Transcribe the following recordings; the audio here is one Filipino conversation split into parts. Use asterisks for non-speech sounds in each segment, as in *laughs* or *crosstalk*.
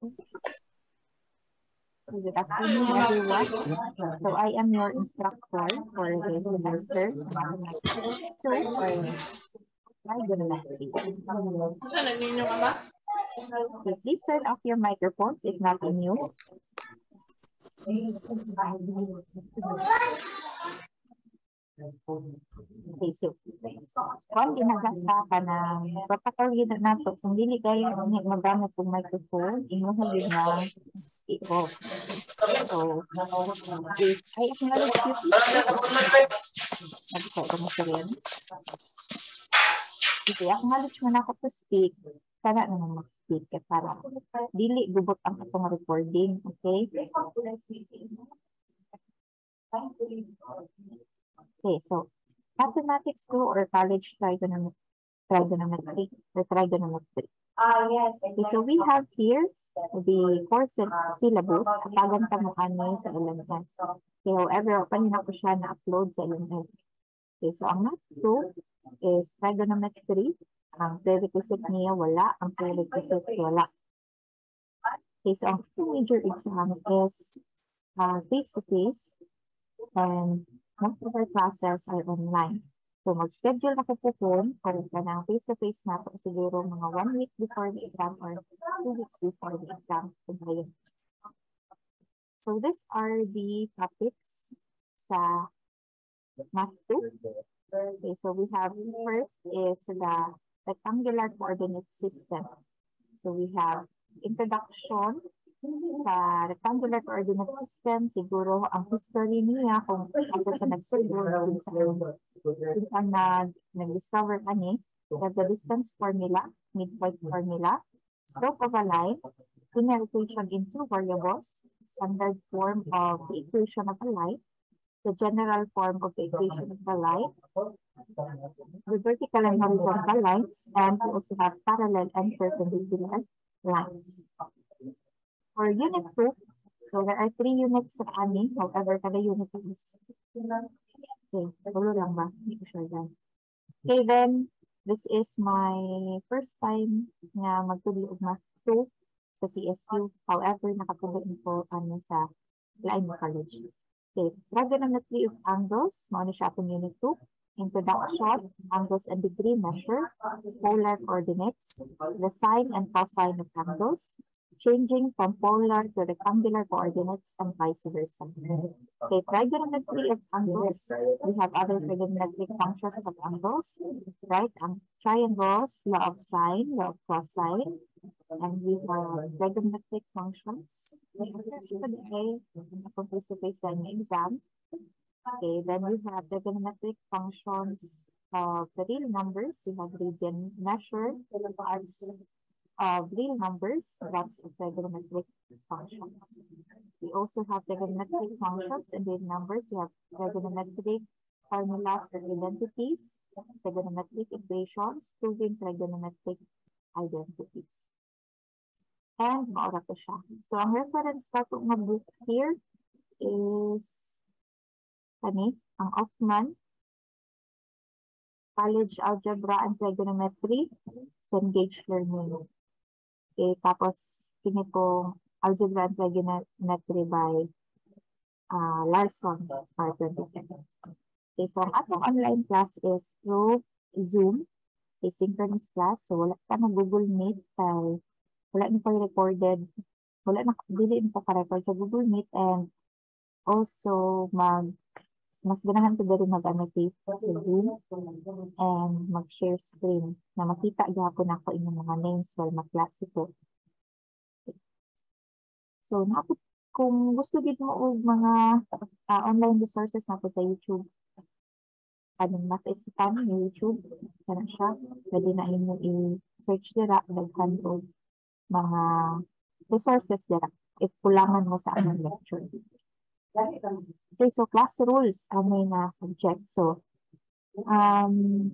Good afternoon, everyone. So I am your instructor for this semester. So, I'm Okay, please turn off your microphones if not in use. Okay, so kung ginagasa ka na protocol yun na to, kung dili kayo magamit ng microphone, inuhag yun na i-off. So, I acknowledge you. Nagkaya ko mo sa rin. Okay, acknowledge mo na ako to speak. Sana naman mag-speak ka para dili gubot ang itong recording. Okay? Okay, so mathematics 2 or college trigonometry, trigonometry or trigonometry. Ah, yes. Okay, so we have here the course syllabus. Atagan pa mo ani sa LMS. Okay, however, open na ko siya na-upload sa LMS. Okay, so ang math 2 is trigonometry. Ang prerequisite niya wala, ang prerequisite wala. Okay, so ang two major exam is uh, face-to-face and most of our classes are online. So mag-schedule ako po po kung ka ng face-to-face na po siguro mga one week before the exam or two weeks before the exam. So these are the topics sa math 2. Okay, so we have first is the rectangular coordinate system. So we have introduction sa rectangular coordinate system, siguro ang history niya kung ako ka nagsulbo kung saan, nag, nag-discover ka ni, the distance formula, midpoint formula, slope of a line, linear equation in two variables, standard form of the equation of a line, the general form of the equation of the line, the vertical and horizontal lines, and we also have parallel and perpendicular lines. For unit 2, so there are three units sa ani, however, kada unit is Okay, tulo lang ba? Hindi ko sure dyan. Okay, then, this is my first time na magtudlo og math 2 sa CSU. However, nakatulog ko ano sa Lain College. Okay, trigonometry of angles, mao ni siya atong unit 2. Introduction, angles and degree measure, polar coordinates, the sine and cosine of angles, changing from polar to rectangular coordinates and vice versa. Okay, trigonometry of angles. We have other trigonometric functions of angles, right? Ang triangles, law of sine, law of cosine, and we have trigonometric functions. Okay, kung face-to-face yung exam. Okay, then we have trigonometric functions of the real numbers. We have radian measure, arcs of real numbers, graphs of trigonometric functions. We also have trigonometric functions and real numbers. We have trigonometric formulas for identities, trigonometric equations, proving trigonometric identities. And maura ko siya. So, ang reference na kung mag-book here is kani, ang Hoffman College Algebra and Trigonometry, Cengage Learning. Okay, tapos kini po Algebra and Trigonometry by uh, Larson for 2010. Okay, so ang atong online class is through Zoom, asynchronous class. So wala ka na Google Meet, uh, wala na pa recorded, wala na, dili na pa record sa Google Meet and also mag mas ganahan ko dali mag-ano sa Zoom and mag-share screen na makita gyapon ako inyong mga names while maklase ko. So, napot kung gusto gid mo og mga uh, online resources napo sa YouTube, kanang nakaisipan ni YouTube, kana siya, pwede na imo i-search dira daghan og mga resources dira if kulangan mo sa among lecture. Okay, so class rules ang may na subject. So, um,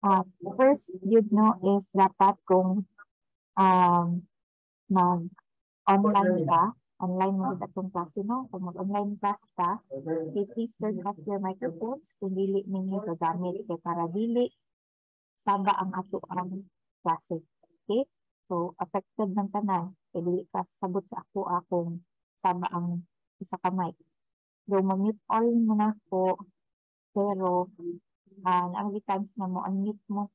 uh, first, you know, is dapat kung um, mag-online ka, online mo dito itong klase, no? Kung mag-online class ka, okay, please turn off your microphones kung dili ninyo gagamit kay para dili saba ang ato ang klase. Okay? So, affected ng tanan. Kaya dili ka sabot sa ako akong sama ang isa kamay. Though ma-mute all mo na ko, pero uh, ang times na mo, unmute mo.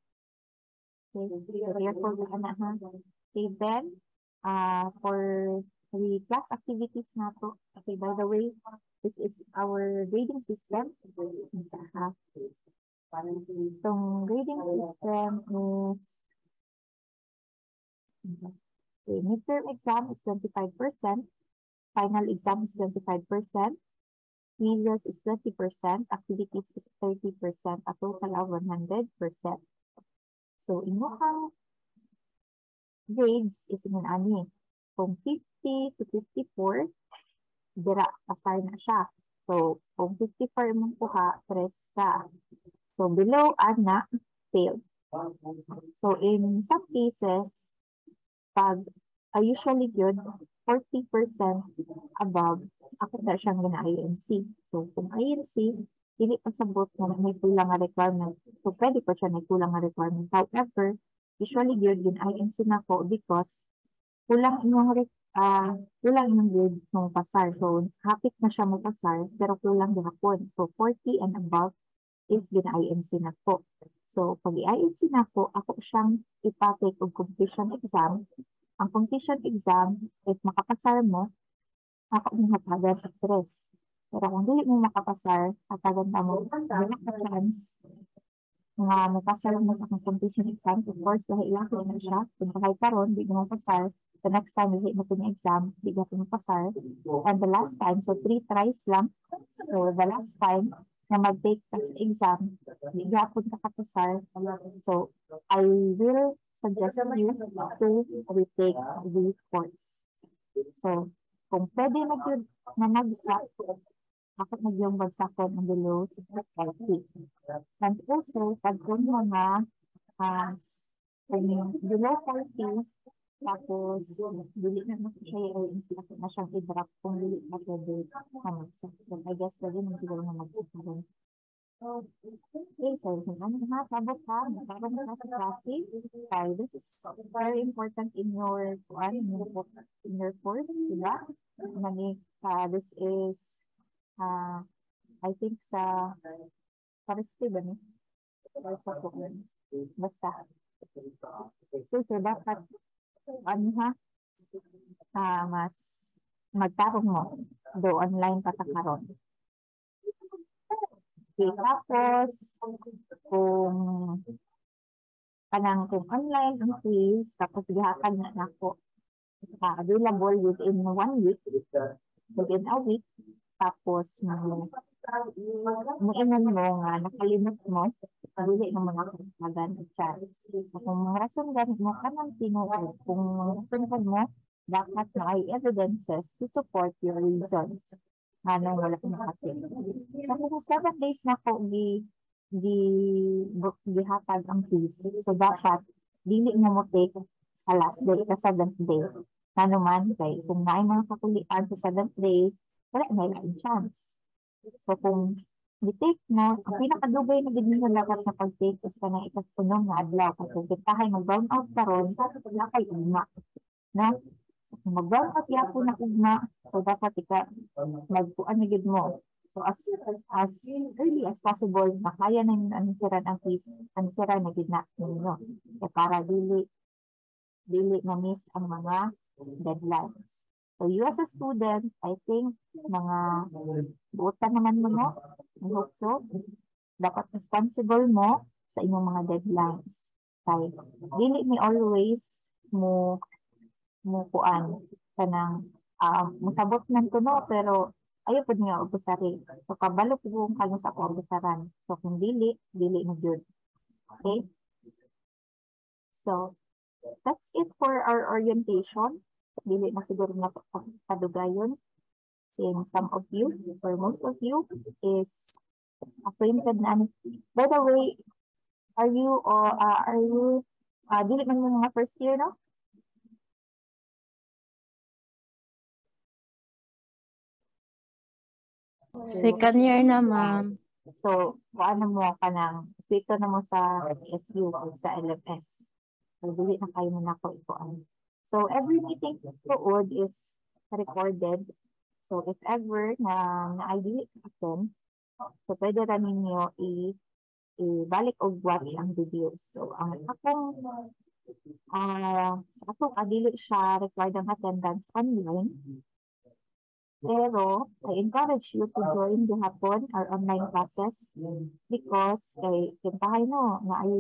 Okay, so therefore, na ha. Okay, then, uh, for the class activities na to, okay, by the way, this is our grading system. Itong grading system is okay, midterm exam is 25%, final exam is 25%, quizzes is 20%, activities is 30%, a total of 100%. So, imuhang grades is in ani. Kung 50 to 54, dira, pasar na siya. So, kung 54 mong kuha, press ka. So, below, ana, failed. So, in some cases, pag I usually good 40% above, ako na siyang gina-INC. So, kung INC, hindi pa sabot na may kulang nga requirement. So, pwede pa siya may kulang nga requirement. However, usually good gin INC na ko because kulang inyong uh, kulang inyong grade mong pasar. So, hapit na siya mo pasar, pero kulang gihapon. So, 40 and above is gina-INC na po. So, pag i-INC na po, ako siyang ipatake og competition exam. Ang competition exam, if makapasar mo, mong hatagan sa stress. Pero kung dili mo makapasar, hatagan na mo, wala ka chance nga mapasar mo sa competition exam. Of course, dahil ilang ko na siya. Kung kahit karon, di mo mapasar. The next time, hindi mo yung exam, di ka mapasar. And the last time, so three tries lang. So, the last time, na mag-take ka sa exam, gapon ka kapasar. So, I will suggest you to retake the course. So, kung pwede na yun na nagsak, ako nagyong bagsakon ang below sa 30. And also, pag kung mga uh, kung below 40, tapos, dili na mo siya i-ANC ako na siyang i-drop kung dili na pwede na magsak. But I guess pwede mo siguro na magsak. Okay, so ano na sabot ha, magkaroon ka sa klase. Okay, this is very important in your one, in your, in your course, diba? Mani, uh, this is, uh, I think sa, pariste ba ni? Or sa Basta. So, so dapat ano ha, uh, mas magtarong mo do online patakaron. Tapos kung kanang kung online ang quiz, tapos gihakan na nako uh, available within one week, within a week, tapos mo Muingan mo nga, nakalimot mo, dili ng mga kasagan at chance. So, kung mga rason ganit mo, kanang tinuod. Kung rason mo, dapat na ay evidences to support your reasons. Ano, wala kong makatin. So, kung seven days na ko gi gi gihatag ang fees. So, dapat, dili mo mo take sa last day, sa seventh day. Ano man, kay kung naay mga kakulian sa seventh day, wala na yung chance. So kung i-take mo, ang pinakadugay na din na dapat na pag-take is ka na ikasunong na adlaw. Kung kitahay mag-brown out karon, wala kay ugma. Na? Mag-brown out yapo na ugma, so dapat ika magpuan na gid mo. So as as early as possible, makaya na yung ansiran ang fees, ansiran na gid na ninyo. Kaya para dili dili na miss ang mga deadlines. So you as a student, I think mga buta naman mo no? I hope so. Dapat responsible mo sa inyong mga deadlines. Kay dili mi always mo mo kuan kanang uh, musabot man ko no pero ayo pud nga og busari. So kabalo pud kung kano sa ako busaran. So kung dili, dili na gyud. Okay? So that's it for our orientation dili na siguro na padugayon. And some of you, or most of you, is acquainted na. By the way, are you, or uh, are you, uh, dili man mo mga first year, no? Second year na, ma'am. So, paano mo ka nang, swito na mo sa SU, sa LMS. So, dili na kayo na ako ikuan. So, every meeting tuod is recorded. So, if ever na na dili attend, so pwede ra ninyo i ibalik og watch ang video. So, ang akong uh, sa akong adili siya required ang attendance online. Pero, I encourage you to join the hapon or online classes because kay kintahay no na ay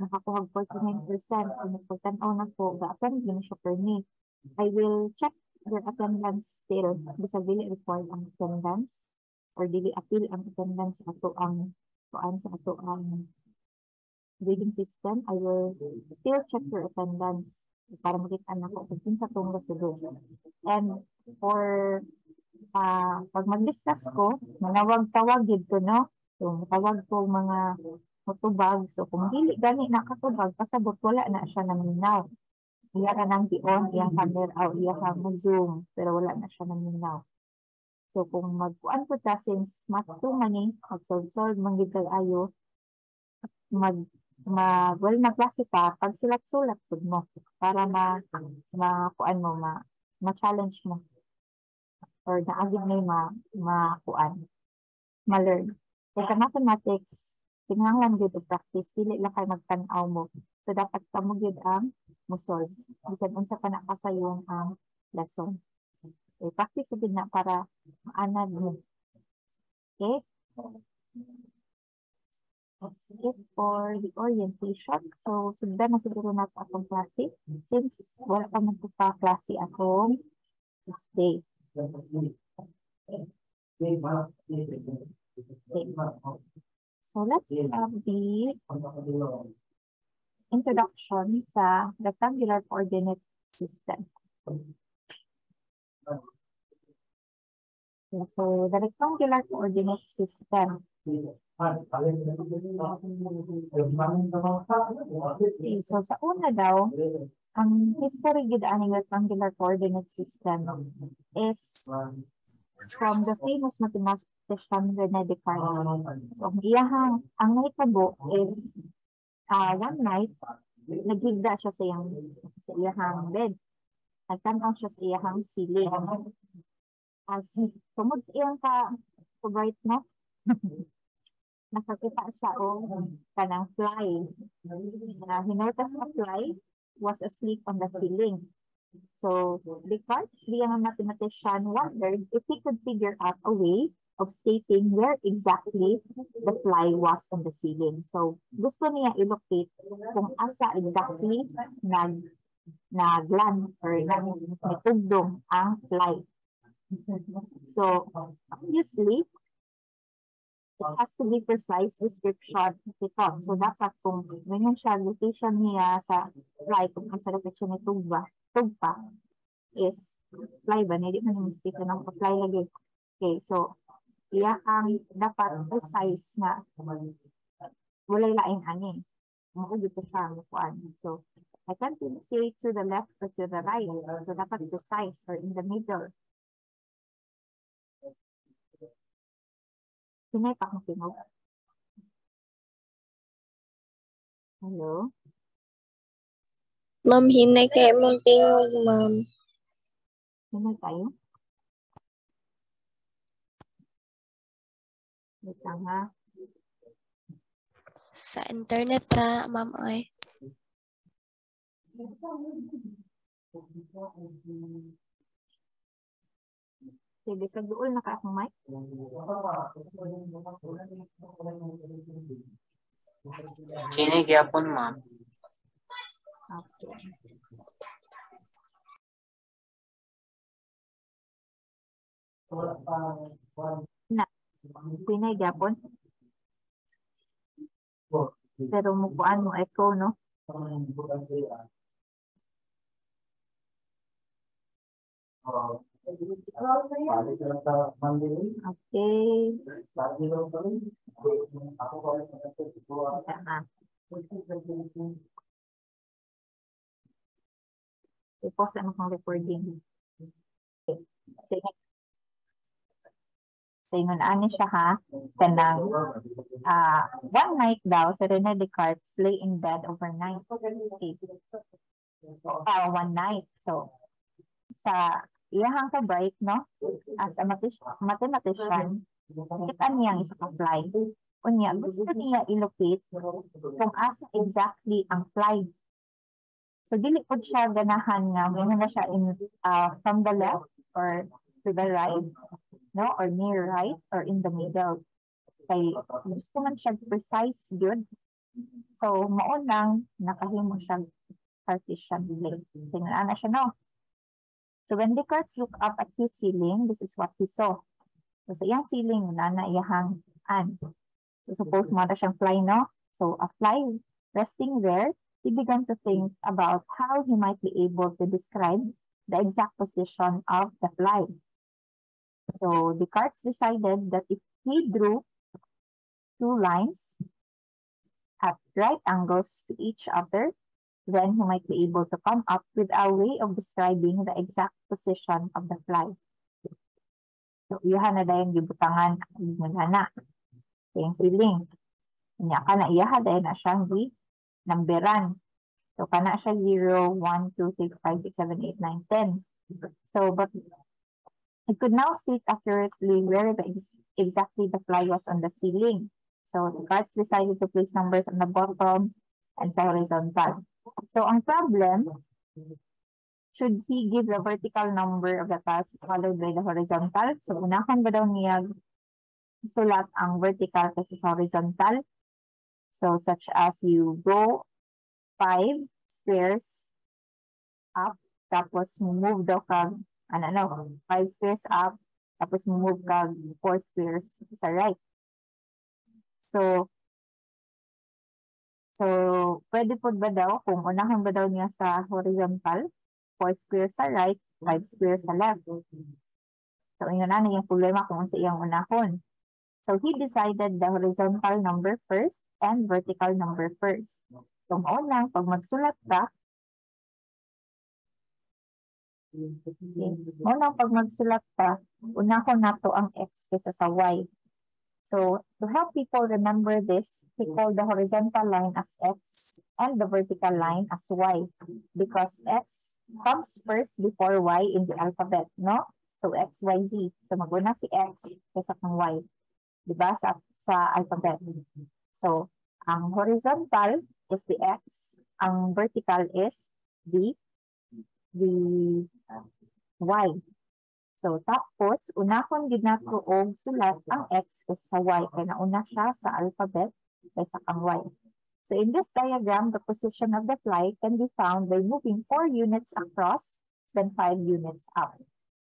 nakakuha 49% kung nagpagtanaw na po ga-attend yun siya per me. I will check your attendance still bisag dili required ang attendance or dili appeal ang attendance ato ang kuan sa ato ang grading system. I will still check your attendance para makita na ko kung kinsa tong gasulod. And for uh, pag mag-discuss ko, manawag-tawag dito, no? So, tawag ko mga mutubag. So, kung dili gani nakatubag, pasabot, wala na siya naminaw. Iya ka nang di-on, iyang camera, o iya ka mag-zoom, pero wala na siya naminaw. So, kung magkuan ko ta, since math 2 man eh, mag-solve-solve, manggigay ayo, mag mag well na klase ka pag sulat-sulat pud mo para ma ma kuan mo ma ma-challenge mo or may ma, makuan, ma-learn. Kaya sa mathematics, kinahanglan gyud og practice, dili lang kay magtan-aw mo. So dapat kamo gyud ang musolve. Bisan unsa pa na kasayon ang lesson. Okay, practice gyud na para maanad mo. Okay? That's it for the orientation. So, sundan na siguro natin akong klase. Since wala pa man pa klase akong Tuesday. So let's have the introduction sa rectangular coordinate system. So the rectangular coordinate system. Okay, so sa una daw, ang history gid aning rectangular coordinate system is from the famous mathematician Rene Descartes. So ang iyahang ang nahitabo is uh, one night nagigda siya sa iyang sa iyahang bed. Nagtanaw siya sa iyahang ceiling. As tungod sa iyang ka so bright na *laughs* nakakita siya o kanang fly. Uh, hinotas na fly was asleep on the ceiling. So Descartes, being a mathematician, wondered if he could figure out a way of stating where exactly the fly was on the ceiling. So gusto niya i-locate kung asa exactly nag naglan or nagtugdong ang fly. So obviously, it has to be precise description ito. So, dapat kung ganyan siya, location niya sa fly, kung ang sa location ni Tugba, Tugpa, is fly ba? Hindi man yung mistake ng fly lagi. Okay, so, iya ang dapat precise na walay laing hangin. Mao dito siya mukuan. So, I can't say to the left or to the right. So, dapat precise or in the middle. Hinay pa akong tingog. Hello? Ma'am, hinay kayo mong tingog, ma'am. Hinay tayo? Wait lang ha. Sa internet ra, ma'am, ay. Sige, sa duol na ka akong mic. Kini gyapon ma'am. Okay. Na, pinay gyapon. Pero mukuan mo echo, no? Okay. Sana. I-pause ano kang recording. Okay. Sige. Ingon ani siya ha, kanang uh, one night daw, si Rene Descartes lay in bed overnight. Okay. Uh, one night. So, sa iyahang ka break, no? As a mathematician, kita niya isa ka fly. Unya, gusto niya ilocate kung asa exactly ang fly. So, dili po siya ganahan nga, may na siya in, uh, from the left or to the right, no? Or near right or in the middle. Kay gusto man siya precise good. So, maunang nakahimo siya partition plate. Tingnan na siya, no? So, when Descartes look up at his ceiling, this is what he saw. So, sa iyang ceiling, na na iyahang an. So, suppose mo na siyang fly, no? So, a fly resting there, he began to think about how he might be able to describe the exact position of the fly. So Descartes decided that if he drew two lines at right angles to each other, then he might be able to come up with a way of describing the exact position of the fly. So, iyahan na dayon gibutangan muna na. Yung siling. Nya ka na iyahan dayon na siyang gi numberan. So, kana siya 0, 1, 2, 3, 5, 6, 7, 8, 9, 10. So, but it could now state accurately where the ex exactly the fly was on the ceiling. So the guards decided to place numbers on the bottom and horizontal. So ang problem, should he give the vertical number of the task followed by the horizontal? So unahan ba daw niya sulat ang vertical kasi sa horizontal? So such as you go five squares up, tapos move daw kag ano, ano, five squares up, tapos move ka four squares sa right. So, so, pwede po ba daw, kung unahan ba daw niya sa horizontal, four squares sa right, five squares sa left. So, yun na yung problema kung sa iyang unahon. So, he decided the horizontal number first and vertical number first. So, mauna, pag magsulat ka, Okay. Muna pag magsulat ka, una ko na to ang x kaysa sa y. So, to help people remember this, we call the horizontal line as x and the vertical line as y because x comes first before y in the alphabet, no? So, x, y, z. So, maguna si x kaysa kang y. Diba? Sa, sa alphabet. So, ang horizontal is the x. Ang vertical is the the y. So, tapos, unahon gid nato og sulat ang x sa y kay nauna siya sa alphabet kaysa kang y. So, in this diagram, the position of the fly can be found by moving 4 units across, then 5 units up.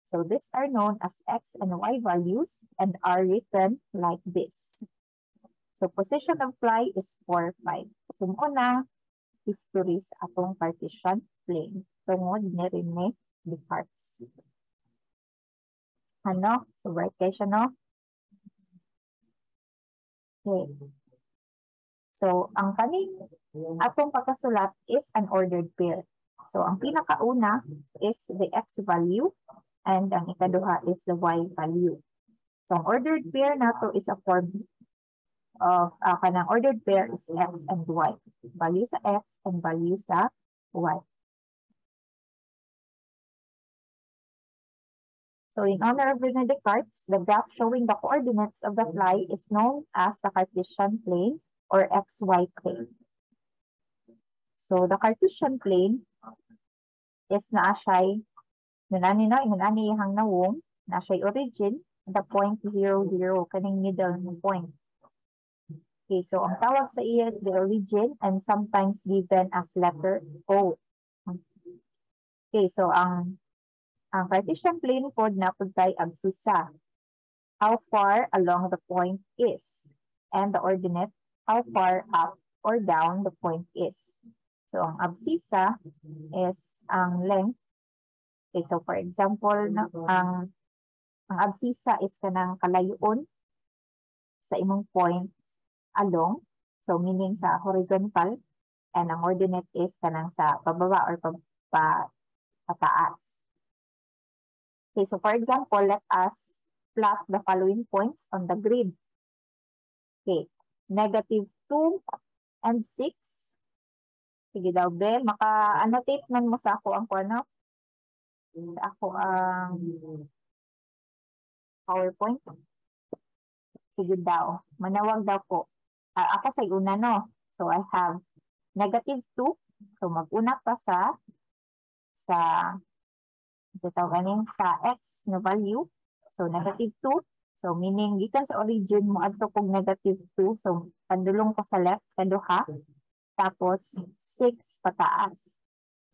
So, these are known as x and y values and are written like this. So, position of fly is 4, 5. So, muna, history sa atong partition plane tungod ni Rene Descartes. Ano? So, right kayo siya, no? Okay. So, ang kaning atong pagkasulat is an ordered pair. So, ang pinakauna is the x value and ang ikaduha is the y value. So, ang ordered pair nato is a form of uh, kanang ordered pair is x and y. Value sa x and value sa y. So in honor of Rene Descartes, the graph showing the coordinates of the fly is known as the Cartesian plane or XY plane. So the Cartesian plane is na siya nunani na inunani hang nawong na siya origin the point 0, 0 kaning middle point. Okay, so ang tawag sa iya is the origin and sometimes given as letter O. Okay, so ang ang Cartesian plane pod na pagkay absisa. How far along the point is. And the ordinate, how far up or down the point is. So, ang absisa is ang length. Okay, so for example, na, ang ang absisa is kanang kalayon sa imong point along. So, meaning sa horizontal. And ang ordinate is kanang sa pababa or pa, pa, pataas. Okay, so for example, let us plot the following points on the grid. Okay. Negative 2 and 6. Sige daw, Be. Maka-annotate man mo sa ako ang ano? Sa ako ang PowerPoint. Sige daw. Manawag daw po. Ah, ako sa una, no? So, I have negative 2. So, mag-una pa sa sa ito ganin sa x na value. So, negative 2. So, meaning, gikan sa origin mo, adto kog negative 2. So, pandulong ko sa left, kaduha. Tapos, 6 pataas.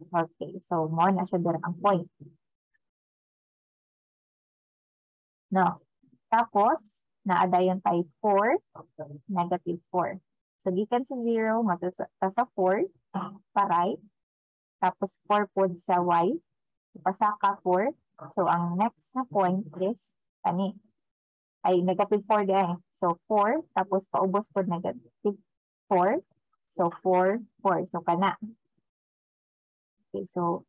Okay, so, mo na siya dira ang point. No. Tapos, naadayon tayo 4, negative 4. So, gikan sa 0, mata sa 4, paray. Tapos, 4 po sa y. Pasaka 4. So, ang next na point is, kani, ay negative 4 din. So, 4, tapos paubos po negative 4. So, 4, 4. So, kana. Okay, so,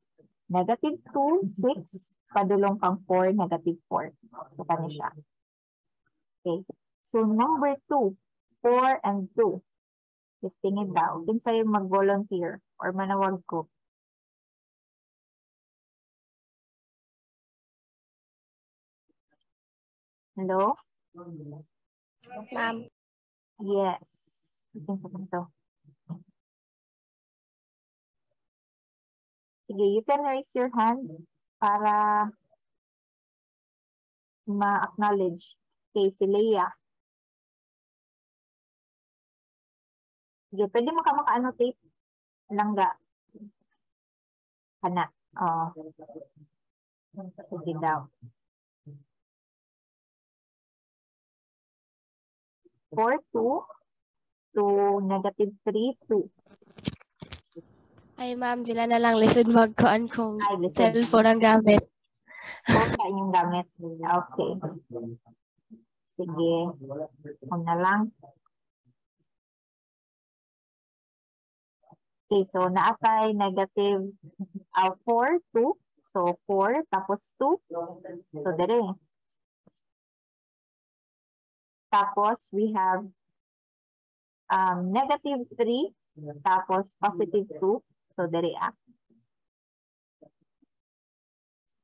negative 2, 6, padulong kang 4, negative 4. So, kani siya. Okay. So, number 2, 4 and 2. Testing it daw. Kung sa'yo mag-volunteer or manawag ko. Hello? Ma'am. Yes. Tingin sa kanto. Sige, you can raise your hand para ma-acknowledge kay si Leia. Sige, pwede mo ka maka-annotate langga. Kana. Oh. Sige daw. 4, 2 to negative 3, 2. Ay, ma'am, sila na lang lisod magkuan kung Ay, lisod. cellphone ang gamit. Phone sa inyong gamit. Okay. Sige. Kung na lang. Okay, so naatay negative uh, 4, 2. So 4 tapos 2. So dire. Tapos we have um, negative 3 tapos positive 2. So dire ah.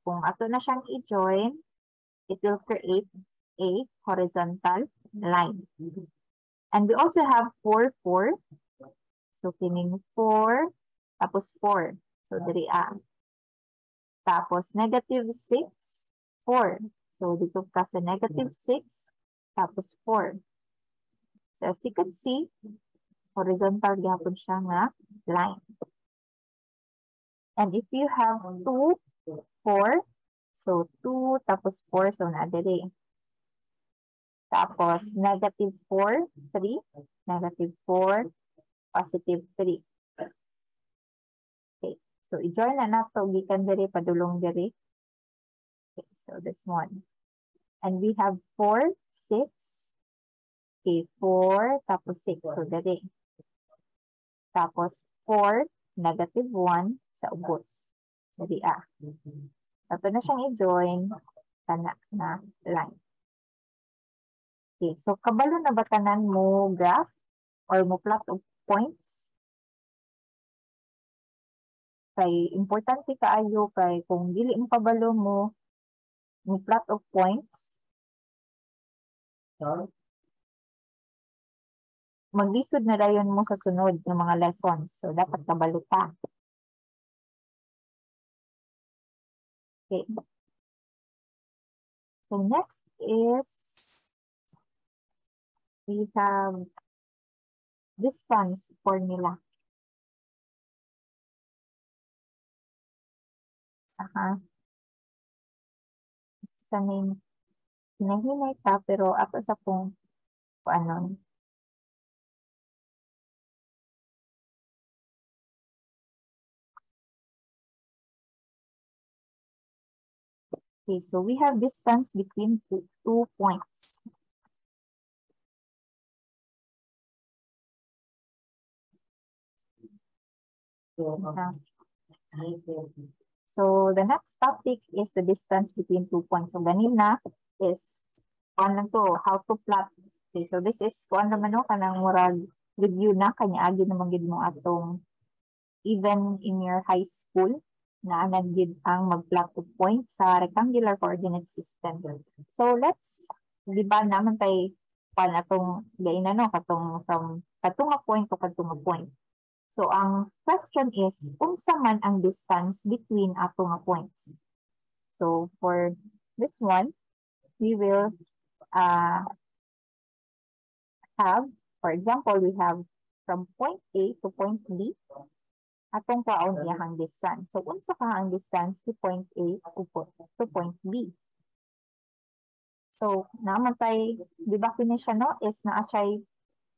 Kung ato na siyang i-join, it will create a horizontal line. And we also have 4, 4. So, kining 4, tapos 4. So, diri ah. Tapos, negative 6, 4. So, dito ka sa negative 6, tapos 4. So, as you can see, horizontal gapon siya nga line. And if you have 2, 4, so 2, tapos 4, so na diri. Tapos, negative 4, 3, negative 4, positive 3. Okay, so i-join na nato gikan diri padulong diri. Okay, so this one. And we have 4, 6, okay, 4, tapos 6, so diri. Tapos 4, negative 1 sa ubos. Diri ah. Ato na siyang i-join kana na line. Okay, so kabalo na ba tanan mo graph or mo plot of points? Kay importante kaayo kay kung dili mo kabalo mo mo plot of points, maglisod na dayon mo sa sunod ng mga lessons. So dapat kabalo ka. Okay. So next is we have distance formula. Aha. Sa name, hinahinay ka, pero ako sa kung ano, Okay, so we have distance between two, two points. Uh, So the next topic is the distance between two points. So ganina is lang to, how to plot. Okay, so this is kuan naman no kanang murag review na kanya agi naman gid mo atong even in your high school na nagid ang mag-plot of points sa rectangular coordinate system. So let's di ba naman tay pan atong gaina no katong from katong nga point to katong point. So ang question is unsa man ang distance between atong nga points. So for this one, we will uh, have, for example, we have from point A to point B, atong kaon iyahang distance. So, unsa ka ang distance to point A to point B? So, naman tay, di ba kini siya, no, is naa siya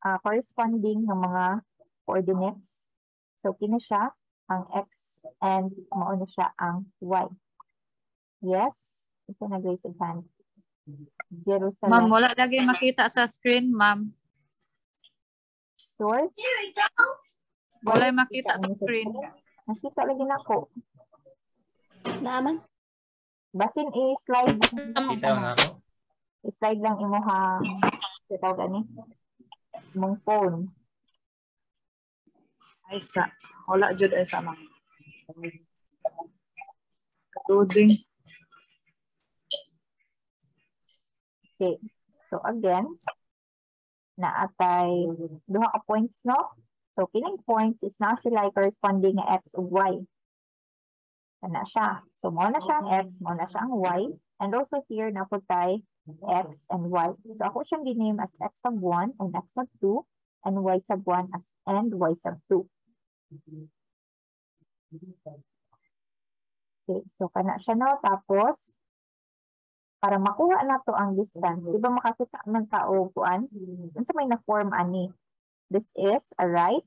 uh, corresponding ng mga coordinates. So, kini siya ang X and mauna siya ang Y. Yes? Isa na raise of hand. Jerusalem. Ma'am, wala lagi makita sa screen, ma'am. Sure? Wala makita sa screen. Nakita lagi na ko. Naaman? Basin i-slide. Kita nga ako. I-slide lang imo ha. Ito gani. Mong phone. Ay sa. Wala jud ay sa ma'am. Loading. Okay. So again, naatay duha ka points no? So kining points is na sila corresponding x ug y. Kana siya. So mo na siya ang x, mo na siya ang y. And also here na po x and y. So ako siyang giname as x sub 1 and x sub 2 and y sub 1 as and y sub 2. Okay, so kana siya no. Tapos, para makuha na to ang distance, di ba makakita man tao kuan? Unsa may na-form ani? This is a right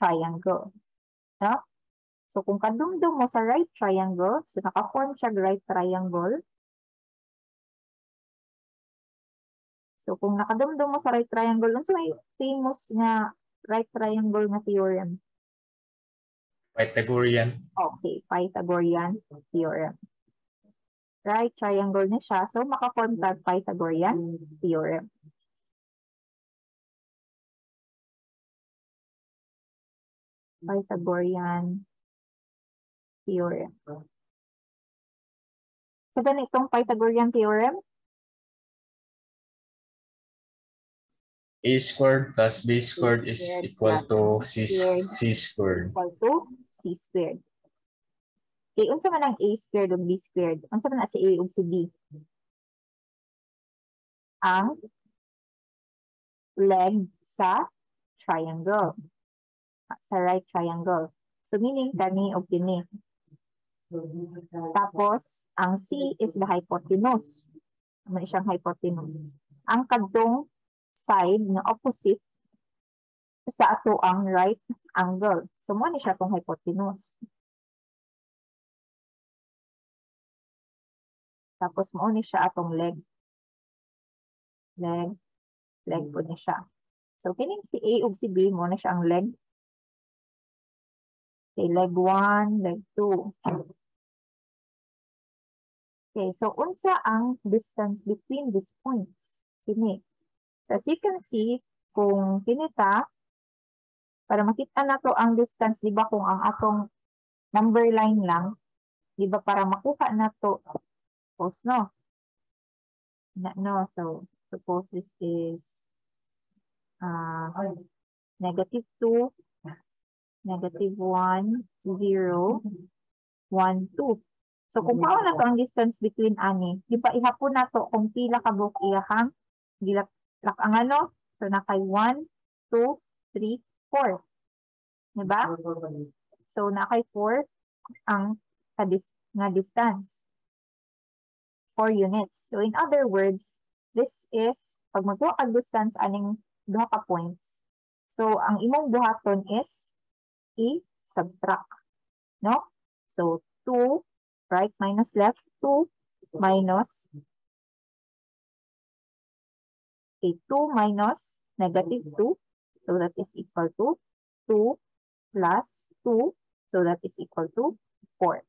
triangle. No? So kung kadumdum mo sa right triangle, so naka-form siya right triangle. So kung nakadumdum mo sa right triangle, unsa may famous nga right triangle nga theorem? Pythagorean. Okay, Pythagorean theorem. Right triangle na siya. So, makaform ka Pythagorean theorem. Pythagorean theorem. So, ganitong Pythagorean theorem, A squared plus B squared is squared equal plus to C. C squared. equal to C squared. Okay, unsa man ang A squared ug B squared? Unsa man si A ug si B? Ang leg sa triangle. Sa right triangle. So meaning kani ug kini. Tapos ang C is the hypotenuse. Ano siyang hypotenuse? Ang kadtong side na opposite sa ato ang right angle. So mo ni siya tong hypotenuse. Tapos mo ni siya atong leg. Leg. Leg po ni siya. So kining si A ug si B mo na siya ang leg. Okay, leg 1, leg 2. Okay, so unsa ang distance between these points? Kini. So as you can see, kung kinita, para makita na to ang distance, di ba kung ang atong number line lang, di ba para makuha na to, suppose no? Na, no, so suppose this is uh, negative 2, negative 1, 0, 1, 2. So kung paano na to ang distance between ani, di ba ihapon na to kung pila ka book iyahang dilak lak ang ano? So nakay 1, 2, 3, 4. Diba? So nakay 4 ang kadis nga distance. 4 units. So in other words, this is pag magduha ka distance aning duha ka points. So ang imong buhaton is i-subtract. No? So 2 right minus left 2 minus Okay, 2 minus negative 2. So that is equal to 2 plus 2. So that is equal to 4.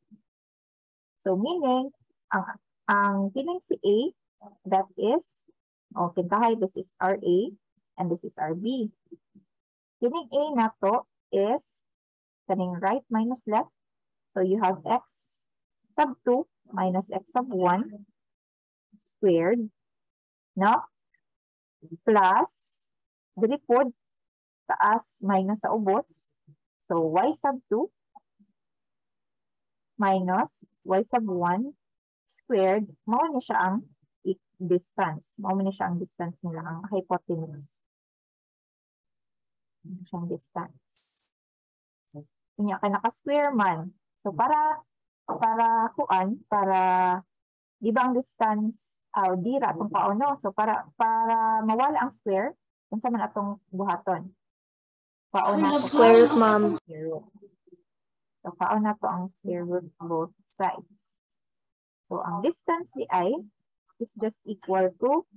So meaning, ang, ang kining si A That is, o kinkahay, this is RA and this is RB. Kining A na to is kaning right minus left. So you have x sub 2 minus x sub 1 squared, no? Plus, dili pod, taas minus sa ubos. So y sub 2 minus y sub 1 squared, mao ni siya ang distance. Mao ni siya ang distance nila, ang hypotenuse. Mao siyang distance. Kanya ka naka-square man. So para para kuan, para di ba ang distance uh, dira atong pauno. So para para mawala ang square, unsa man atong buhaton? Pauna to Square root, ma'am. So pauna to ang square root both sides. So ang distance di ay is just equal to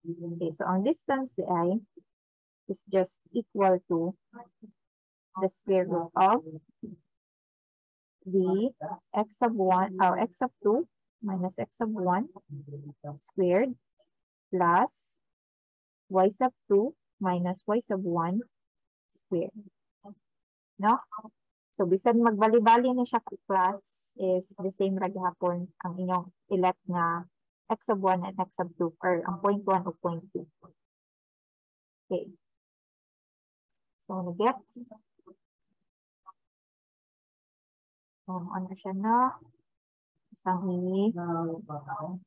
Okay, so ang distance di ay is just equal to the square root of the x sub 1 or x sub 2 minus x sub 1 squared plus y sub 2 minus y sub 1 squared. No? So, bisan magbali-bali ni siya class is the same ra gihapon ang inyong elect na x sub 1 and x sub 2 or ang point 1 o point 2. Okay. So, nag-gets? Um, ano siya na? Isang hini.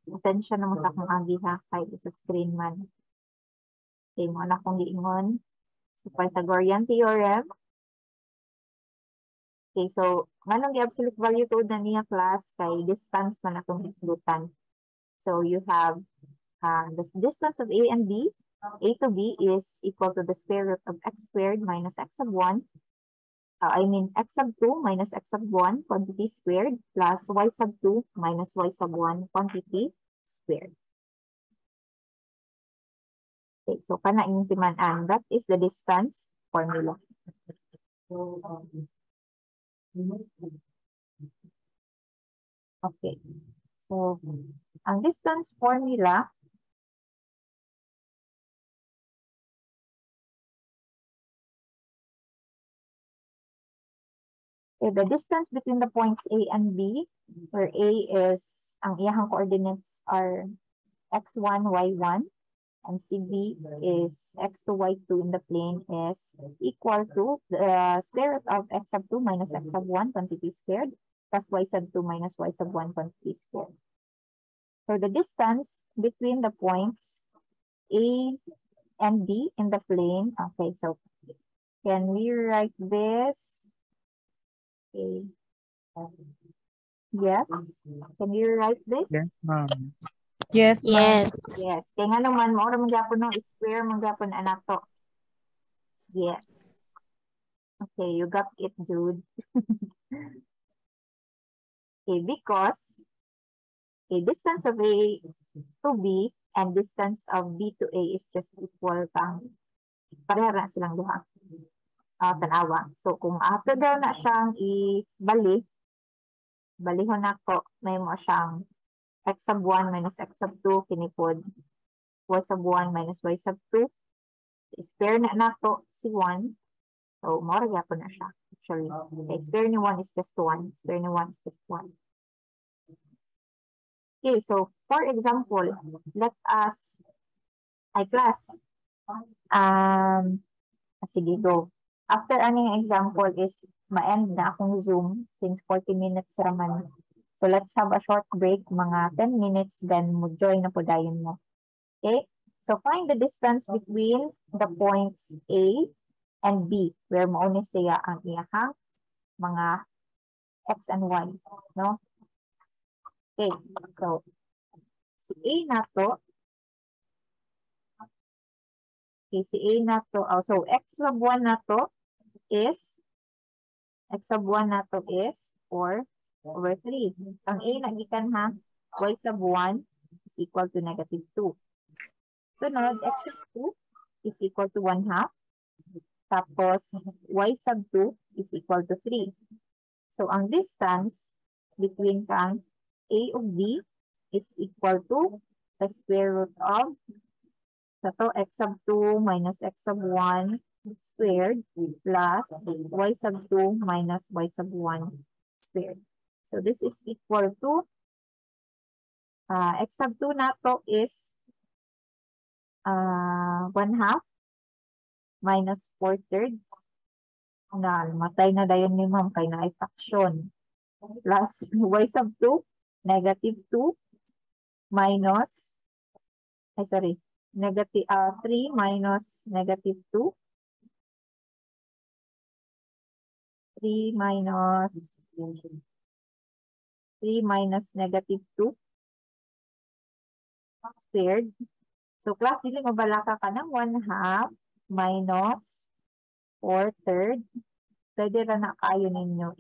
Pasensya na mo sa akong agi ha, kahit sa screen man. Okay, mo na akong giingon. So, Pythagorean theorem. Okay, so, manong absolute value to na niya class kay distance man atong isgutan. So, you have uh, the distance of A and B. A to B is equal to the square root of x squared minus x sub 1 uh, I mean x sub 2 minus x sub 1 quantity squared plus y sub 2 minus y sub 1 quantity squared. Okay, so kana inyong timan-an. That is the distance formula. Okay. So, ang distance formula Okay, the distance between the points A and B, where A is, ang iyahang coordinates are x1, y1, and CB is x2, y2 in the plane is equal to the square root of x sub 2 minus x sub 1 quantity squared plus y sub 2 minus y sub 1 quantity squared. So the distance between the points A and B in the plane, okay, so can we write this? Okay. Yes, can you write this? Yes, ma'am. Yes. Yes. Yes. Kaya nga naman, maura mong gapon no, square mong gapon anak to. Yes. Okay, you got it, Jude. *laughs* okay, because okay, distance of A to B and distance of B to A is just equal kang pareha na silang duha. Ah, tanawa. So, kung ato daw na siyang ibali, balihon na ko, may mo siyang x sub 1 minus x sub 2 kinipod. Y sub 1 minus y sub 2 square na nato si 1 so more gyapon na siya actually. Okay, square ni 1 is just 1 square ni 1 is just 1 okay so for example let us ay class um sige go. After aning example is ma-end na akong zoom since 40 minutes raman So let's have a short break, mga 10 minutes, then mo join na po dayon mo. Okay? So find the distance between the points A and B, where mo ni siya ang iyahang mga X and Y. No? Okay, so si A na to, okay, si A na to, oh, so X sub 1 na to is, X sub 1 na to is 4 over 3. Ang A na gikan ha, y sub 1 is equal to negative 2. Sunod, x sub 2 is equal to 1 half. Tapos, y sub 2 is equal to 3. So, ang distance between kang A of B is equal to the square root of to x sub 2 minus x sub 1 squared plus y sub 2 minus y sub 1 squared. So this is equal to uh, x sub 2 na to is uh, 1 half minus 4 thirds. Na matay na dayon ni ma'am kay na fraction. Plus y sub 2 negative 2 minus ay sorry negative uh, 3 minus negative 2 3 minus 3 minus negative 2 squared. So, class, dili mabalaka ka ng 1 half minus 4 third. Pwede ra na kayo ninyo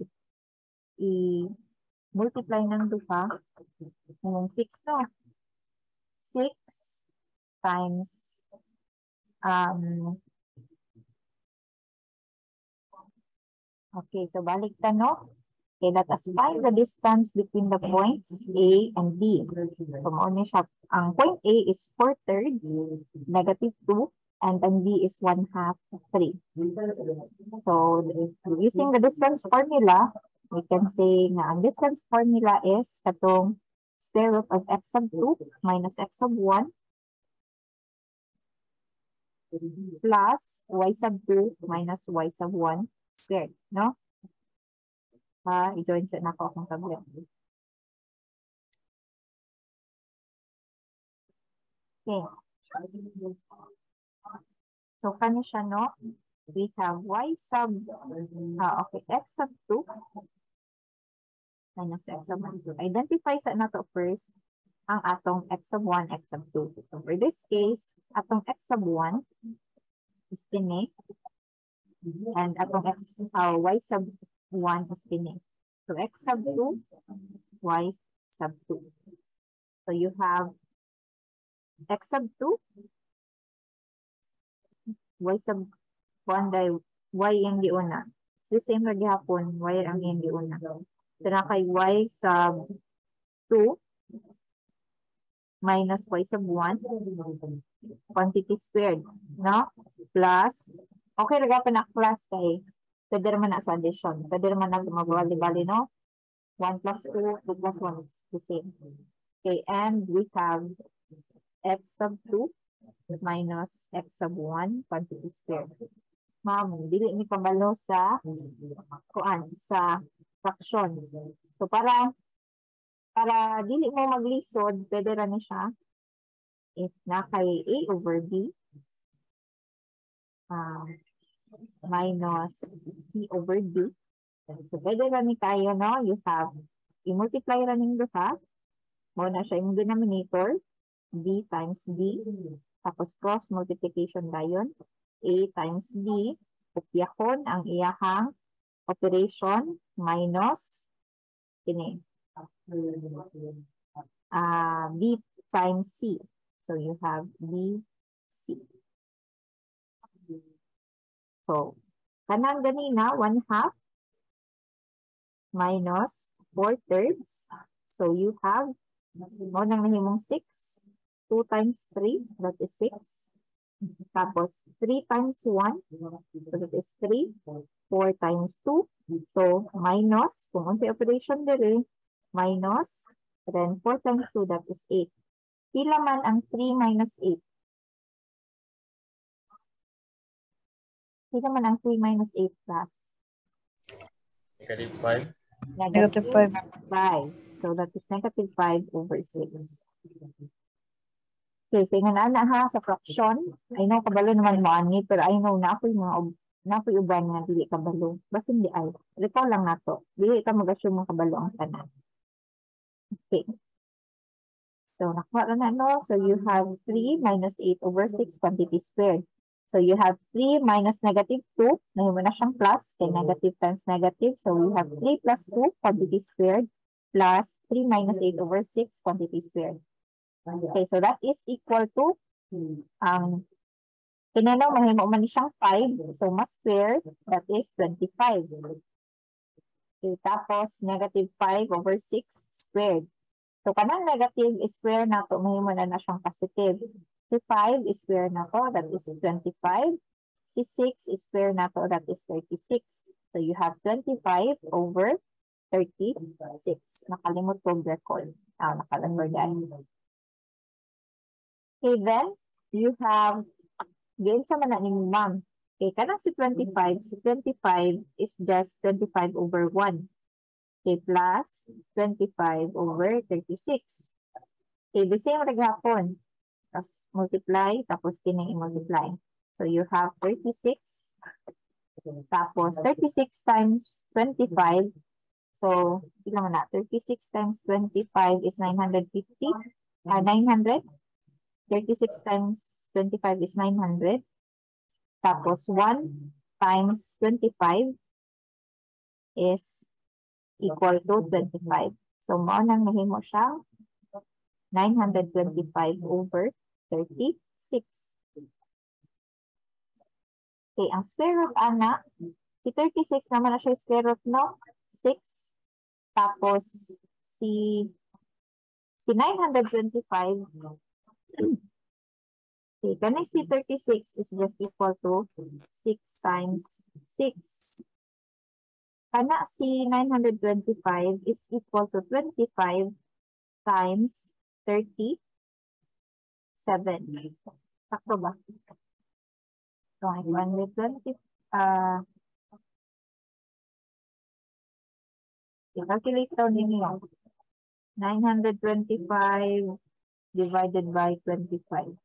i-multiply ng duha. Yung 6, no? 6 times um, Okay, so balik no? Okay, let us find the distance between the points A and B. So, mauna siya. Ang point A is 4 thirds, negative 2, and then B is 1 half 3. So, using the distance formula, we can say na ang distance formula is katong square root of x sub 2 minus x sub 1 plus y sub 2 minus y sub 1 squared, no? Ha, i-join sa nako akong tablet. Okay. So, kano siya, no? We have y sub, ah, okay, x sub 2 minus x sub 1. Identify sa nato first ang atong x sub 1, x sub 2. So, for this case, atong x sub 1 is kini and atong x uh, y sub 1 is kini. So x sub 2, y sub 2. So you have x sub 2, y sub 1 dahil y ang giuna. So same lagi hapon, y ang yung giuna. So na kay y sub 2 minus y sub 1 quantity squared, no? Plus Okay, raga pa na class kay pwede naman na sa addition. Pwede naman na magbali-bali, no? 1 plus 2, 2 plus 1 is the same. Okay, and we have x sub 2 minus x sub 1 quantity squared. Ma'am, dili ni pabalo sa kuan sa fraction. So para para dili mo maglisod, pwede ra ni siya if na kay a over b uh, minus C over D. So, pwede rani tayo, no? You have, i-multiply running duha. Mo na siya yung denominator. D times D. Tapos cross multiplication dayon. A times D. Upyahon ang iyahang operation minus kini. Uh, B times C. So you have B, C. So, kanang ganina, 1 half minus 4 thirds. So, you have, mo nang nahimong 6. 2 times 3, that is 6. Tapos, 3 times 1, so that is 3. 4 times 2, so minus, kung unsay operation dere, minus, then 4 times 2, that is 8. Pila man ang 3 minus 8? Sino man ang 3 minus 8 plus? Negative 5. Negative 5. 5. So that is negative 5 over 6. Okay, so nga na ha sa fraction. I know kabalo naman mo ani, pero I know na ako yung mga na ako uban nga dili kabalo. Basta hindi ay. Recall lang nato. Dili ka mag-assume mga kabalo ang tanan. Okay. So nakuha na no. So you have 3 minus 8 over 6 quantity squared. So you have 3 minus negative 2. Nahimo na siyang plus. Kay negative times negative. So we have 3 plus 2 quantity squared plus 3 minus 8 over 6 quantity squared. Okay, so that is equal to ang um, Tinanaw, mahimo man siyang 5. So, mas square, that is 25. Okay, tapos, negative 5 over 6 squared. So, kanang negative square na to, mahimo na na siyang positive. Si 5 square na to, that is 25. Si 6 square na to, that is 36. So, you have 25 over 36. Nakalimot ko record. Ah, nakalimot Okay, then, you have, gain sa mana ni ma'am. Okay, kanang si 25, si 25 is just 25 over 1. Okay, plus 25 over 36. Okay, the same raghapon. Tapos multiply, tapos kining i-multiply. So you have 36. Tapos 36 times 25. So, ilang na? 36 times 25 is 950. Uh, 900. 36 times 25 is 900. Tapos 1 times 25 is equal to 25. So, mo nang nahimo siya 925 over 36. Okay, ang square root ana, si 36 naman na siya square root no? 6. Tapos, si si 925 Okay, kanay si 36 is just equal to 6 times 6. Kana si 925 is equal to 25 times 37. Sakto ba? So, 120, uh, i-calculate daw ninyo. 925 divided by 25.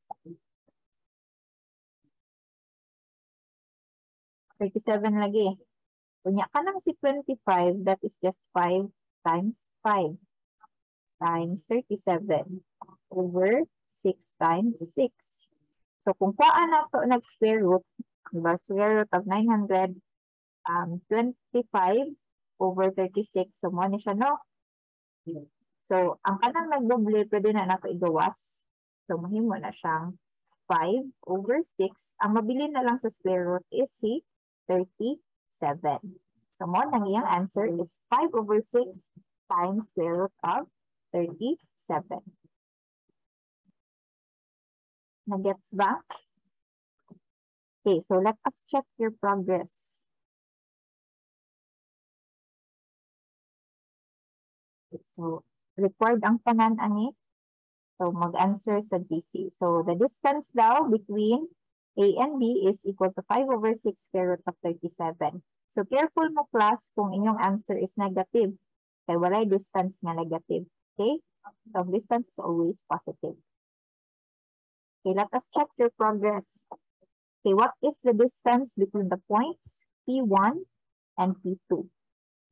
37 lagi. Kunya ka lang si 25, that is just 5 times 5 times 37 over 6 times 6. So kung kuhaan na to nag-square root, diba, square root of 900, um, 25 over 36, so mo ni siya, no? So, ang kanang nagdoble, pwede na nato igawas. So, mahimo na siyang 5 over 6. Ang mabili na lang sa square root is si 37. So mo, nang iyang answer is 5 over 6 times square root of 37. Nagets ba? Okay, so let us check your progress. So, record ang tanan ani. So, mag-answer sa DC. So, the distance daw between A and B is equal to 5 over 6 square root of 37. So, careful mo class kung inyong answer is negative. Kaya walay distance nga negative. Okay? So, distance is always positive. Okay, let us check your progress. Okay, what is the distance between the points P1 and P2?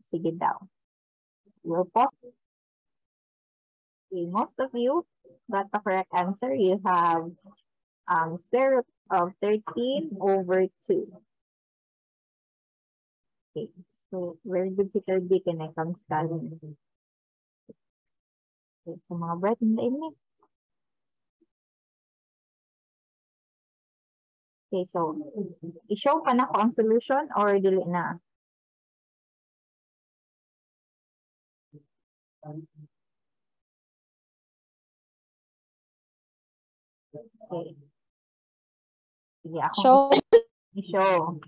Sige daw. We'll pause. Okay, most of you got the correct answer. You have um, square root of 13 over 2. Okay, so very good si Kirby I come study. Okay, so mga breath in the evening. Okay, so i-show pa na ko ang solution or dili na? Okay. Sige, ako. Show. I-show.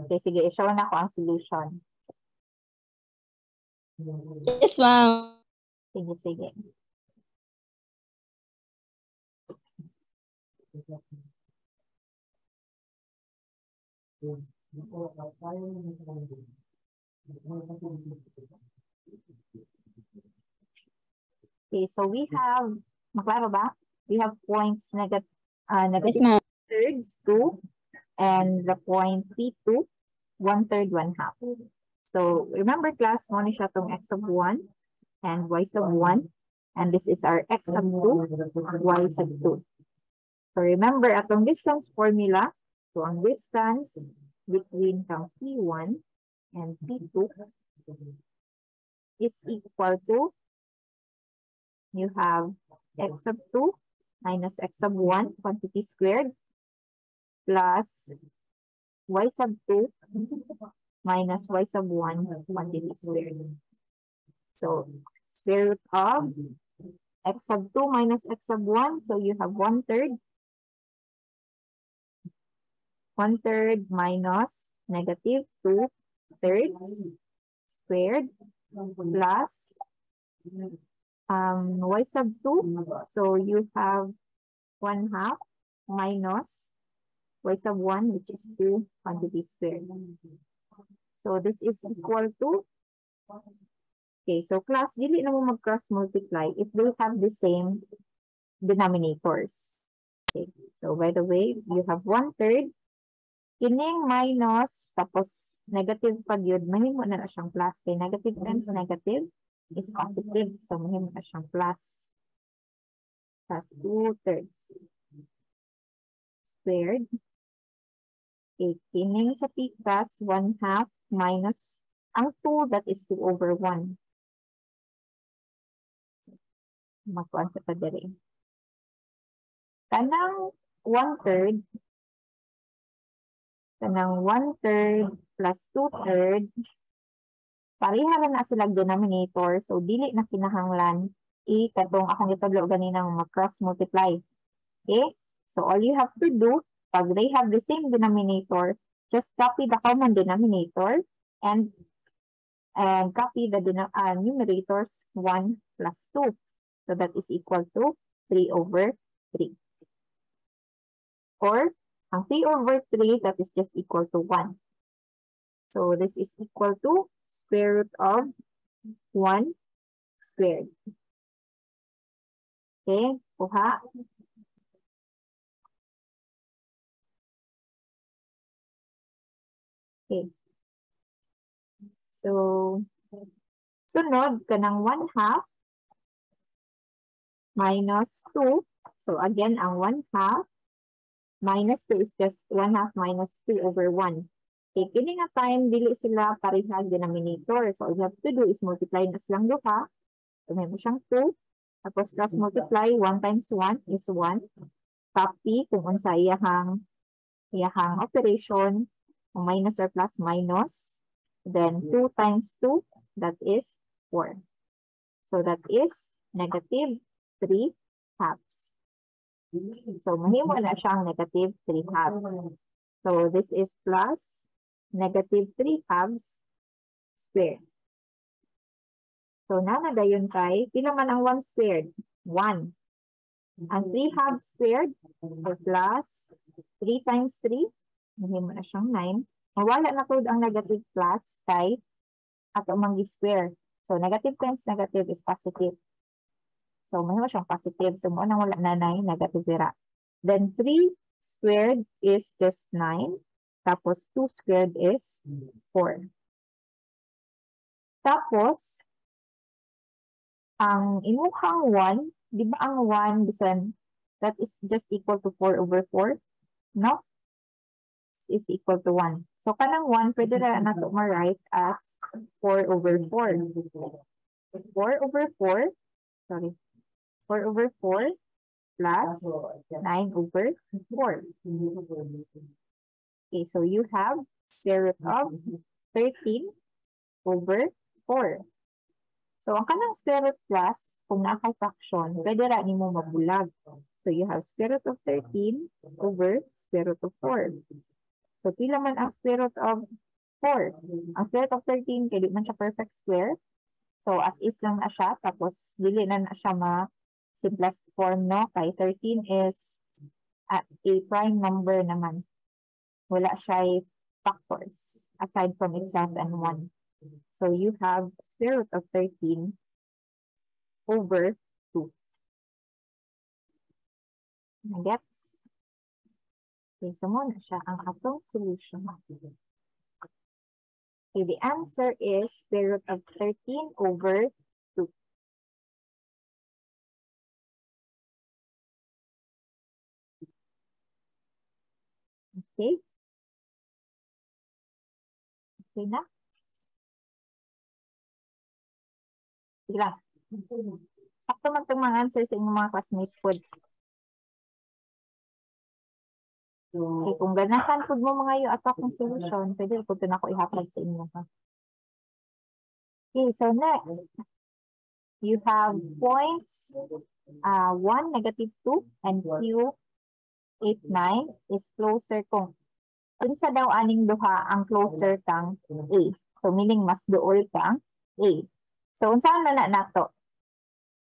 Okay, sige, i-show na ko ang solution. Yes, ma'am. Sige, sige. Okay, so we have, maklaro ba? We have points negative, uh, Yes, negative ma'am. thirds, 2, and the point P2, one third, 1 half. So remember class, mo ni siya tong x of 1 and y sub 1. And this is our x sub 2, y sub 2. So remember, atong distance formula, so ang distance between kang P1 and P2 is equal to, you have x sub 2 minus x sub 1, quantity squared, plus y sub 2 minus y sub 1 quantity squared. So, square root of x sub 2 minus x sub 1. So you have 1 third. 1 third minus negative 2 thirds squared plus um, y sub 2. So you have 1 half minus y sub 1, which is 2 quantity squared. So this is equal to, okay, so class, dili na mo mag-cross multiply if they have the same denominators. Okay, so by the way, you have 1 third, kining minus, tapos negative pag yun, mahimo na na siyang plus. Kay negative times negative is positive. So mahimo na siyang plus. Plus 2 thirds. Squared. Okay, kining sa pikas, 1 half minus ang 2 that is 2 over 1. Magkuhan sa padere. Kanang 1 third, kanang 1 third plus 2 third, pareha na silang denominator, so dili na kinahanglan i-katong akong itudlo ganinang mag-cross multiply. Okay? So all you have to do, pag they have the same denominator, just copy the common denominator and and copy the uh, numerators 1 plus 2. So that is equal to 3 over 3. Or ang 3 over 3, that is just equal to 1. So this is equal to square root of 1 squared. Okay, kuha. Okay. So, sunod ka ng 1 half minus 2. So, again, ang 1 half minus 2 is just 1 half minus 2 over 1. Okay, kini nga time, dili sila parehas denominator. So, all you have to do is multiply na silang duha. So, may mo siyang 2. Tapos, plus multiply, 1 times 1 is 1. Copy kung unsa iyahang iyahang operation, minus or plus minus. Then 2 times 2, that is 4. So that is negative 3 halves. So mahimo na siyang negative 3 halves. So this is plus negative 3 halves squared. So nanadayon kay, pila man ang 1 squared? 1. Ang 3 halves squared, so plus 3 times 3, mahimo na siyang 9. Mawala na po ang negative plus kay ato mangi square. So, negative times negative is positive. So, may siyang positive. So, mo nang wala na 9, negative dira. Then, 3 squared is just 9. Tapos, 2 squared is 4. Tapos, ang imuhang 1, di ba ang 1, bisan, that is just equal to 4 over 4? No? is equal to 1. So, kanang 1, pwede na nato ma-write as 4 over 4. 4 over 4, sorry, 4 over 4 plus 9 over 4. Okay, so you have square root of 13 over 4. So, ang kanang square root plus, kung nakay fraction, pwede ra ni mo mabulag. So, you have square root of 13 over square root of 4. So, pila man ang square root of 4. Ang square root of 13, kaya man siya perfect square. So, as is lang na siya. Tapos, dili na na siya ma simplest form, no? Kay 13 is a, a prime number naman. Wala siya factors aside from exact and 1. So, you have square root of 13 over 2. Gets? Okay, so muna siya ang atong solution. Okay, the answer is square root of 13 over Okay. Okay na? Sige lang. Sakto man itong mga answer sa inyong mga classmates po. Okay, kung ganahan po mo mga yung ato akong solution, pwede po ito na ako ihapag sa inyo. Ha? Okay, so next. you have points uh, 1, negative 2, and Q 8, 9 is closer kung unsa daw aning duha ang closer kang A. So meaning mas duol kang A. So unsa na na nato?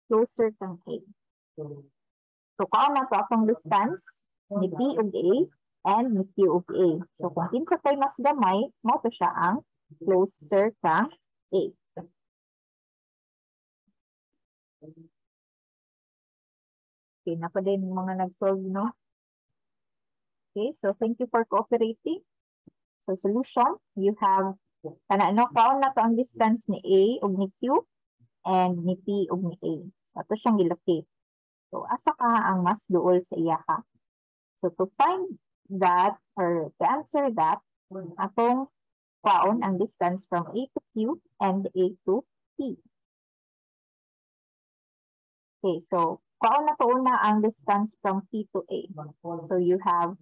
Closer kang A. So kaon na to akong distance ni P ug A and ni Q ug A. So kung kinsa kay mas gamay, mo to siya ang closer kang A. Okay, na pa din mga nag-solve, no? Okay, so thank you for cooperating. So solution, you have, kana ano, kaon na to ang distance ni A ug ni Q and ni P ug ni A. So ato siyang gilocate. So asa ka ang mas duol sa iya ka? So to find that or to answer that, atong kaon ang distance from A to Q and A to P. Okay, so kaon na to una ang distance from P to A. So you have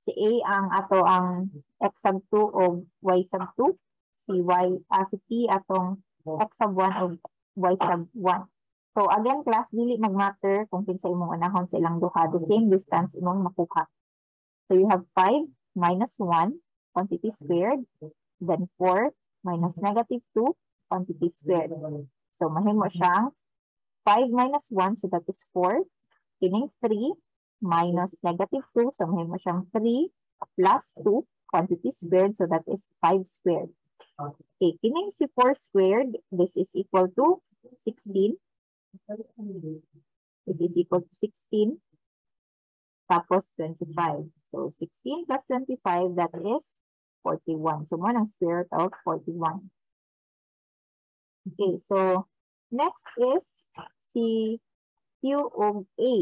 si A ang ato ang x sub 2 o y sub 2, si y ah, si P atong x sub 1 o y sub 1. So again class dili magmatter kung kinsa imong anahon sa ilang duha, the same distance imong makuha. So you have 5 minus 1 quantity squared, then 4 minus negative 2 quantity squared. So mahimo siyang 5 minus 1, so that is 4. Kining 3 minus negative 2, so may mo siyang 3 plus 2 quantity squared, so that is 5 squared. Okay, kining si 4 squared, this is equal to 16. This is equal to 16. Tapos 25. So 16 plus 25, that is 41. So mo ng square root of 41. Okay, so Next is si Q of A.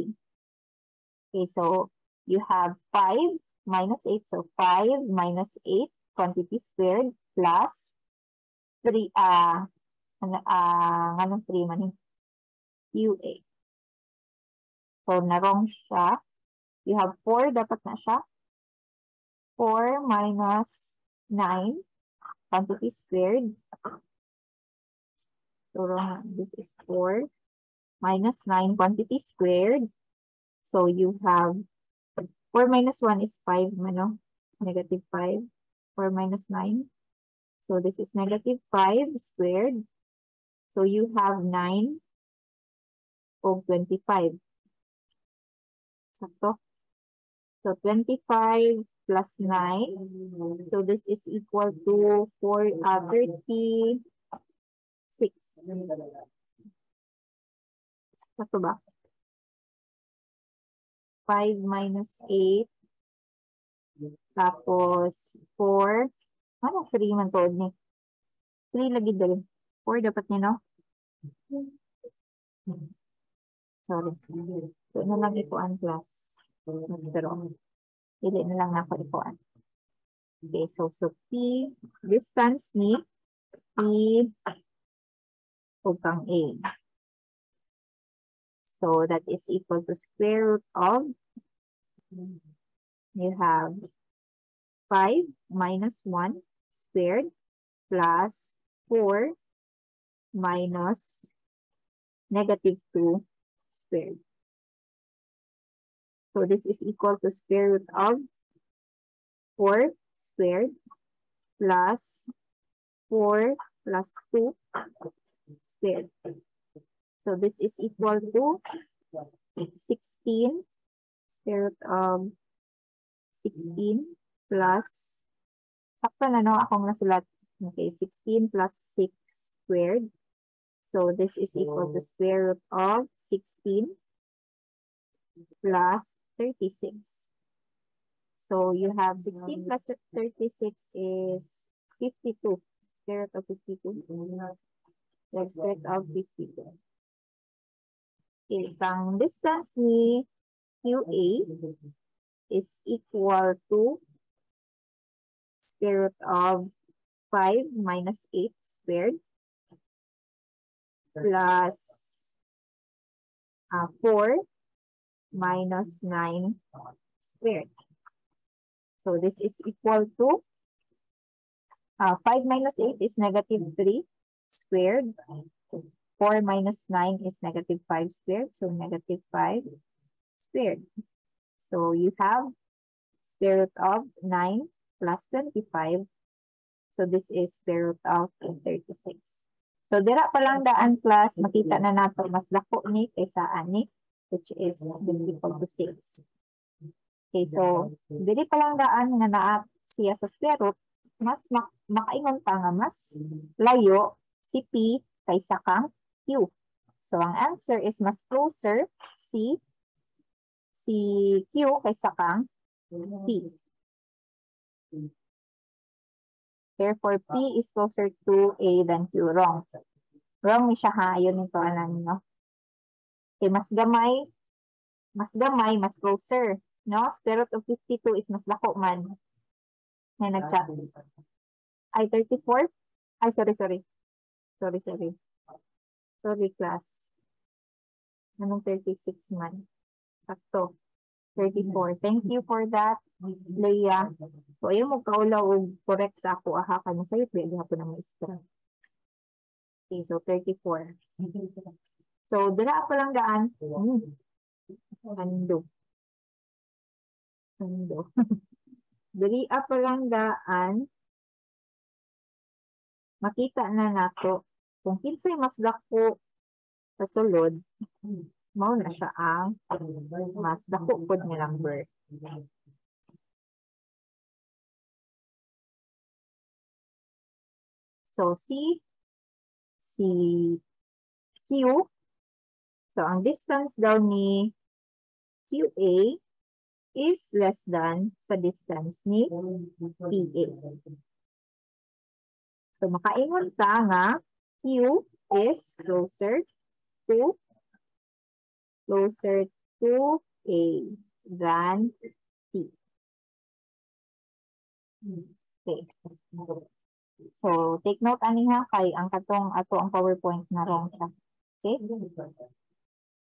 Okay, so you have 5 minus 8. So 5 minus 8 quantity squared plus 3, uh, ano, uh, anong 3 man QA. So narong siya. You have 4, dapat na siya. 4 minus 9 quantity squared So this is 4 minus 9 quantity squared. So you have 4 minus 1 is 5, ano? Negative 5. 4 minus 9. So this is negative 5 squared. So you have 9 of 25. Sakto. So 25 plus 9. So this is equal to 4, uh, 30, 6. Ito ba? 5 minus 8. Tapos 4. Ano 3 man to ni? 3 lagi dali. 4 dapat niya, no? Sorry. So, na lang ikuan plus. Pero, hindi na lang nako ikuan. Okay, so, so P, distance ni P upang A. So that is equal to square root of, you have 5 minus 1 squared plus 4 minus negative 2 squared. So this is equal to square root of 4 squared plus 4 plus 2 squared. So this is equal to 16 square root of 16 plus sakto na no akong nasulat. Okay, 16 plus 6 squared. So this is equal to square root of 16 plus 36. So you have 16 plus 36 is 52. Square root of 52. Let's get of 52. Okay, ang distance ni QA is equal to square root of 5 minus 8 squared plus uh, 4 minus 9 squared. So this is equal to uh, 5 minus 8 is negative 3 squared 4 minus 9 is negative 5 squared. So negative 5 squared. So you have square root of 9 plus 25. So this is square root of 36. So dira pa lang daan plus, makita na nato mas dako ni kaysa ani, which is this equal to 6. Okay, so dili pa lang daan nga naa siya sa square root, mas mak makaingon pa nga mas layo si P kaysa kang Q. So ang answer is mas closer si si Q kaysa kang P. Therefore, P is closer to A than Q. Wrong. Wrong ni siya ha. Yun ito, alam nyo. Okay, mas gamay. Mas gamay, mas closer. No? Square root of 52 is mas lako man. Na nag-chat. Ay, 34? Ay, sorry, sorry. Sorry, sorry. Sorry, class. Anong 36 man? Sakto. 34. Thank you for that, Leia. So, ayaw mo kaulaw o correct sa ako. Aha ka na sa'yo. Pwede ako na maestra. Okay, so 34. So, dala ako lang daan. Hmm. Hando. Hando. *laughs* Dali ako lang daan. Makita na nato kung kinsay mas dako sa sulod, mao na siya ang mas dako pod nga number. So, si si Q. So, ang distance daw ni QA is less than sa distance ni PA. So, makaingon ka nga Q is closer to closer to A than P. Okay. So, take note ani kay ang katong ato ang PowerPoint na wrong siya. Okay?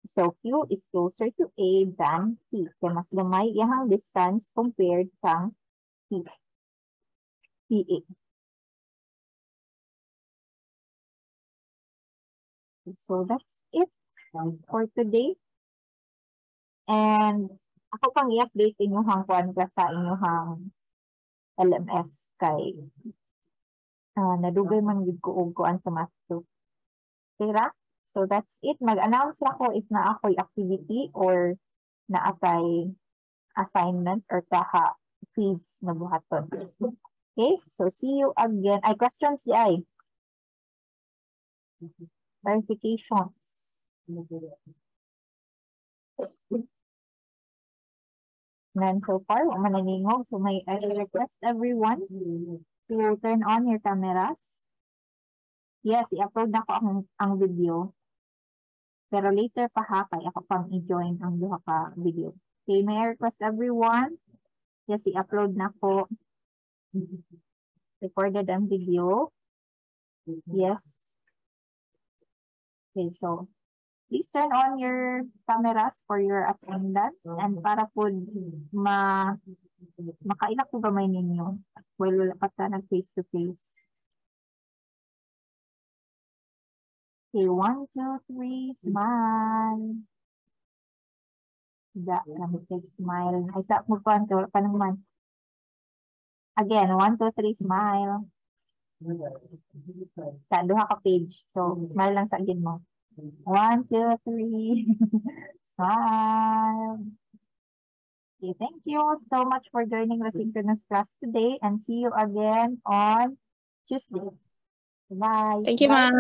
So, Q is closer to A than P. Kaya mas gamay iyang distance compared kang P. PA. So, that's it for today. And ako pang i-update inyong kuan ka sa inyong LMS kay uh, nadugay man gid ko og kuan sa math 2. Tira? So that's it. Mag-announce ako if na ako'y activity or na atay assignment or taha quiz na buhaton. Okay? So see you again. Ay, questions di ay. Verifications. None so far. Mananingog. So may I request everyone to turn on your cameras. Yes, i-upload na ko ang, ang video. Pero later pa ha, kaya ako pang i-join ang duha ka video. Okay, may I request everyone? Yes, i-upload na ko. Recorded ang video. Yes. Okay, so please turn on your cameras for your attendance and para po ma makailak po gamay ninyo while wala pa nag face to face. Okay, one, two, three, smile. Da, kami take smile. Ay, sa pa, wala pa naman. Again, one, two, three, smile. Sa duha ka page. So, smile lang sa agin mo. One, two, three. *laughs* smile. Okay, thank you so much for joining the synchronous class today and see you again on Tuesday. Bye. Thank you, ma'am.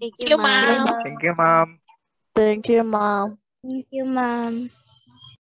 Thank Thank you, ma'am. Thank you, ma'am. Thank you, ma'am. Thank you, ma'am.